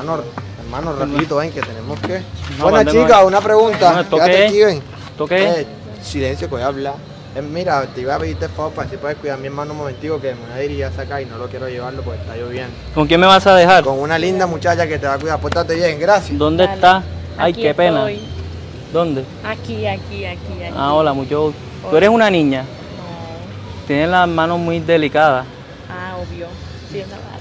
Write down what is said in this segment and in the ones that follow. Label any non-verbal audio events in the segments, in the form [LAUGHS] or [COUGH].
hermano, hermano, rapidito, ven, que tenemos que... No, no- chicas, una pregunta. No, ¿esto Quédate qué aquí, es? ven. ¿Esto qué es? Eh, silencio, que voy a hablar. Eh, mira, te iba a pedirte favor para si puedes cuidar a mi hermano un momentico que me voy a dirigir a sacar y no lo quiero llevarlo porque está lloviendo. ¿Con quién me vas a dejar? Con una linda muchacha que te va a cuidar. Pórtate bien, gracias. ¿Dónde Dale. está? Ay, Aquí qué pena. ¿Dónde? Aquí, aquí, aquí, aquí. Ah, hola, mucho gusto. Tú eres una niña. No. Tienes las manos muy delicadas. Ah, obvio. Sí, una Barbie.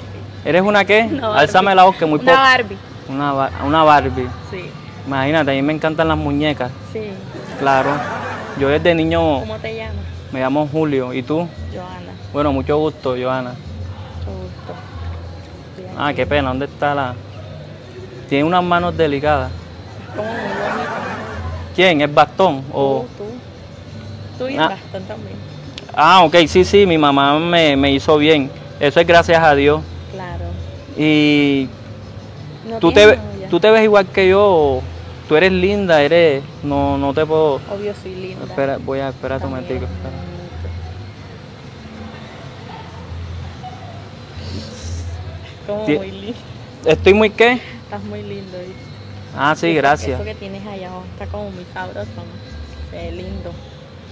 ¿Eres una qué? Una Barbie. Álzame la voz que muy Una poco. Barbie. Una, ba- una Barbie. Sí, Imagínate, a mí me encantan las muñecas. sí. Claro. Yo desde niño ¿Cómo te llamas? me llamo Julio. ¿Y tú? Joana. Bueno, mucho gusto, Joana. Mucho gusto. Bien. Ah, qué pena. ¿Dónde está la...? Tiene unas manos delicadas. Como muy bonito. ¿Quién? ¿Es bastón? O... Tú, tú. Tú y Ah. Bastón también. Ah, ok, sí, sí, mi mamá me, me hizo bien. Eso es gracias a Dios. Y No tú te, tú te ves igual que yo. Tú eres linda, eres... No, no te puedo... Obvio soy linda. Espera, voy a esperar un momentico. espera. Como muy lindo. ¿Estoy muy qué? Estás muy lindo. ¿viste? Ah, sí, Eso- gracias. Eso que tienes allá abajo está como muy sabroso. ¿no? Se ve lindo.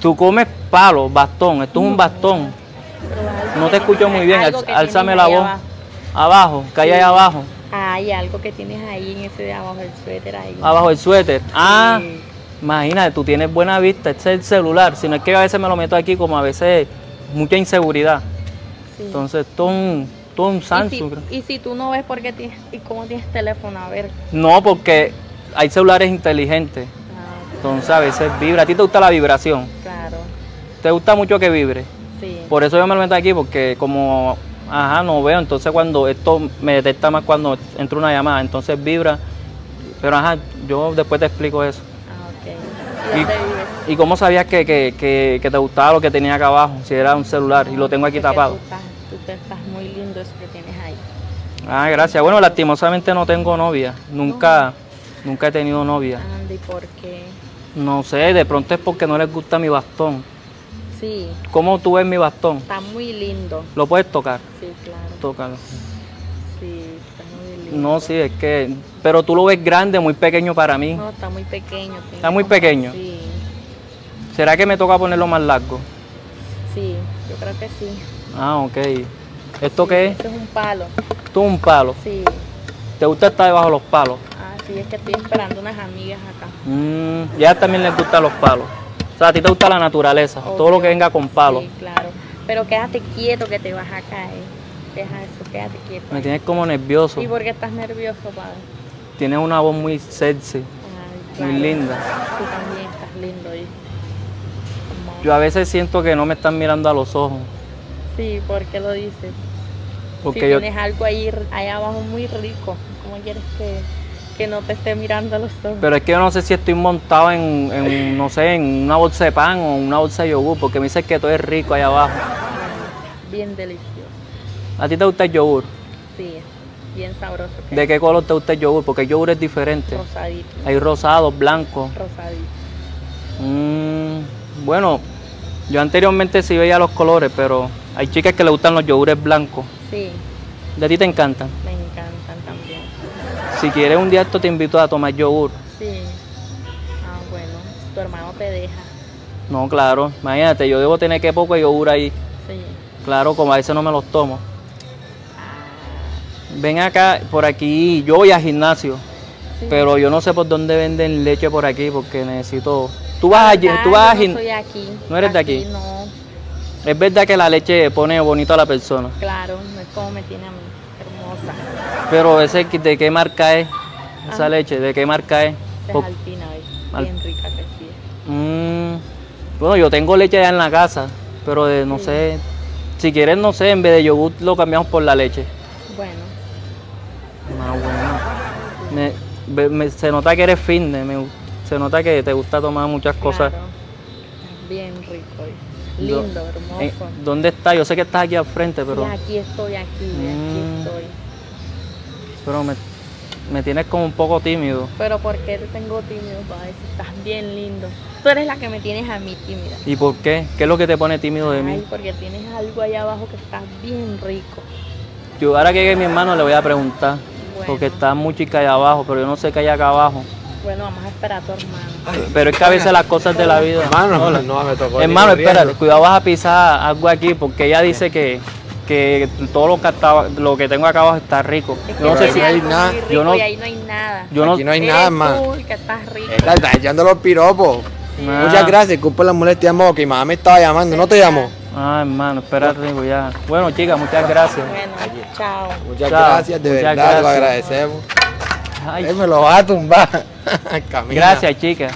Tú comes palo, bastón. Esto es un bastón. No te escucho muy bien. algo alz- que Álzame tienes la voz. Abajo. Que hay Sí. ahí abajo. Hay algo que tienes ahí en ese de abajo del suéter ahí. Abajo el suéter. Ah, Sí. imagínate, tú tienes buena vista. Este es el celular. Si no es que a veces me lo meto aquí, como a veces mucha inseguridad. Sí. Entonces, todo un, todo un y, si, Samsung. y si tú no ves por qué tienes, y cómo tienes teléfono, a ver. No, porque hay celulares inteligentes. Ah, Entonces, a veces vibra. ¿A ti te gusta la vibración? claro, ¿Te gusta mucho que vibre? sí. Por eso yo me lo meto aquí, porque como, ajá, no veo, entonces cuando esto me detecta más cuando entra una llamada, entonces vibra. Pero ajá, yo después te explico eso. Ah, ok. ¿Y Y- dónde vives? ¿Y cómo sabías que, que, que, que te gustaba lo que tenía acá abajo? Si era un celular y lo tengo aquí tapado. Tú estás, tú te estás muy lindo eso que tienes ahí. Ah, gracias. Bueno, lastimosamente no tengo novia. Nunca, nunca he tenido novia. Andy, ¿por qué? No sé, de pronto es porque no les gusta mi bastón. Sí, ¿Cómo tú ves mi bastón? está muy lindo. ¿Lo puedes tocar? Sí, claro. Tócalo. Sí, está muy lindo. No, sí, es que... Pero tú lo ves grande, muy pequeño para mí. No, está muy pequeño. Está muy pequeño. Sí, ¿Será que me toca ponerlo más largo? sí, yo creo que sí. Ah, ok. ¿Esto qué es? Eso es un palo. Esto es un palo. Sí. ¿Te gusta estar debajo de los palos? Ah, sí, es que estoy esperando unas amigas acá. Mm, ya también les gustan los palos. O sea, a ti te gusta la naturaleza, todo lo que venga con palos. Sí, claro. Pero quédate quieto que te vas a caer. Deja eso, quédate quieto. Me tienes como nervioso. ¿Y por qué estás nervioso, padre? Tienes una voz muy sexy, Ay, muy linda. Tú también estás lindo, ¿viste? Como- Yo a veces siento que no me están mirando a los ojos. Sí, ¿por qué lo dices? Porque si yo, tienes algo ahí, ahí abajo muy rico, ¿cómo quieres que, que no te esté mirando a los ojos? pero es que yo no sé si estoy montado en, en, no sé, en una bolsa de pan o una bolsa de yogur, porque me dicen que todo es rico ahí abajo. Bien delicioso. ¿A ti te gusta el yogur? Sí, bien sabroso. ¿De qué color te gusta el yogur? Porque el yogur es diferente. Rosadito, Hay rosados, blancos. rosadito. Mm, bueno, yo anteriormente sí veía los colores, pero hay chicas que le gustan los yogures blancos. Sí, ¿De ti te encantan? me. Si quieres un día esto te invito a tomar yogur. Sí. Ah, bueno, tu hermano te deja. No, claro, imagínate, yo debo tener que poco de yogur ahí. Sí. Claro, como a veces no me los tomo. Ven acá, por aquí, yo voy al gimnasio, sí. pero yo no sé por dónde venden leche por aquí porque necesito... Tú vas allí, Ah, tú vas yo no soy aquí. ¿No eres de aquí? No, Es verdad que la leche pone bonito a la persona, claro, no es como me tiene a mí, hermosa. pero ese de qué marca es esa Ah. leche, de qué marca es. Esa es alpina. Al- bien rica que sí. es. Mm, bueno, yo tengo leche allá en la casa, pero de, no Sí. sé, si quieres, no sé, en vez de yogur lo cambiamos por la leche. Bueno, Ah, bueno. Me- ve- me- se nota que eres fitness, me se nota que te gusta tomar muchas cosas. Bien rico, lindo, hermoso. Eh, ¿Dónde estás? Yo sé que estás aquí al frente, pero, Sí, aquí estoy, aquí, Mm. aquí estoy. pero me, me tienes como un poco tímido. Pero ¿por qué te tengo tímido, padre? Si estás bien lindo. Tú eres la que me tienes a mí tímida. ¿Y por qué? ¿Qué es lo que te pone tímido de Ay, mí? porque tienes algo allá abajo que está bien rico. Yo ahora que llegue mi hermano le voy a preguntar. Bueno, porque está muy chica allá abajo, pero yo no sé qué hay acá abajo. Bueno, vamos a esperar a tu hermano. Pero es que a veces las cosas de la vida. Hermano, Hola. no, me tocó. Hermano, espérate, cuidado, vas a pisar algo aquí porque ella dice que, que todo lo que, está- lo que tengo acá abajo está rico. Es que Yo no sé si. hay algo nada. Yo no- y ahí no hay nada. Yo no, Aquí no hay Eres nada, que estás rico. Esta está echando los piropos. Muchas gracias, disculpa la molestia, amor, que mi mamá me estaba llamando. ¿No te llamó? Ah, hermano, espera, rico, ya. Bueno, chicas, muchas gracias. Bueno, chao. Muchas Chao. gracias, de Muchas verdad, lo gracias. agradecemos. Ay, Ay, me lo va a tumbar. [LAUGHS] Gracias, chicas.